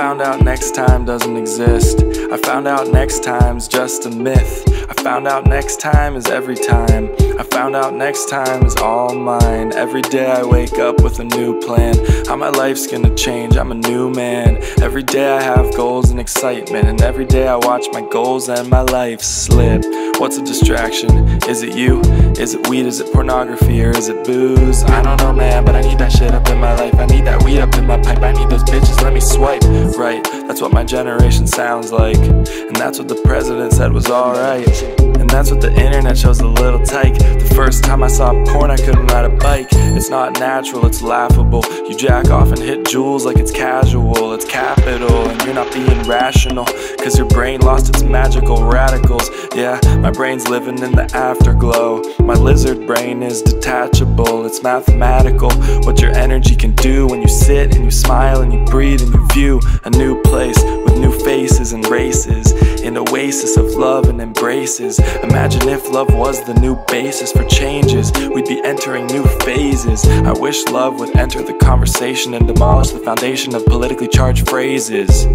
found out next time doesn't exist. I found out next time's just a myth. I found out next time is every time. I found out next time is all mine. Every day I wake up with a new plan. How my life's gonna change, I'm a new man. Every day I have goals and excitement. And every day I watch my goals and my life slip. What's a distraction? Is it you? Is it weed? Is it pornography? Or is it booze? I don't know, man, but I need that shit up in my life. I need that weed up in my pipe. I need those bitches, let me swipe. Right, that's what my generation sounds like. And that's what the president said was alright. And that's what the internet shows a little tyke. The first time I saw porn, I couldn't ride a bike. It's not natural, it's laughable. You jack off and hit Juuls like it's casual, it's capital. And you're not being rational, cause your brain lost its magical radicals. Yeah, my brain's living in the afterglow. My lizard brain is detachable, it's mathematical. What your energy can do when you sit and you smile and you breathe and you view a new place with new faces and races. An oasis of love and embraces. Imagine if love was the new basis for changes. We'd be entering new phases. I wish love would enter the conversation and demolish the foundation of politically charged phrases.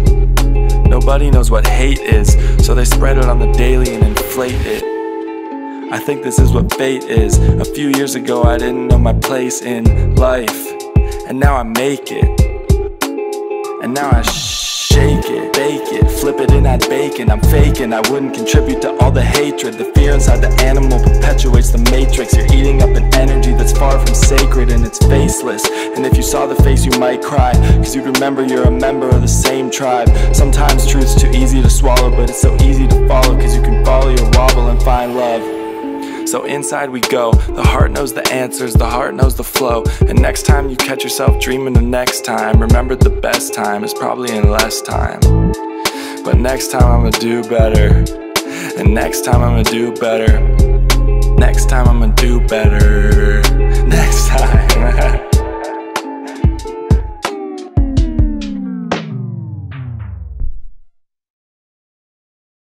Nobody knows what hate is, so they spread it on the daily and inflate it. I think this is what fate is. A few years ago, I didn't know my place in life, and now I make it. And now I shake it, bake it, flip it in that bacon. I'm faking, I wouldn't contribute to all the hatred. The fear inside the animal perpetuates the matrix. You're eating up an energy that's far from sacred and it's faceless. And if you saw the face, you might cry, cause you'd remember you're a member of the same tribe. Sometimes truth's too easy to swallow, but it's so easy to follow So inside we go. The heart knows the answers, the heart knows the flow. And next time you catch yourself dreaming of next time, remember the best time is probably in less time. But next time I'm gonna do better. And next time I'm gonna do better. Next time I'm gonna do better.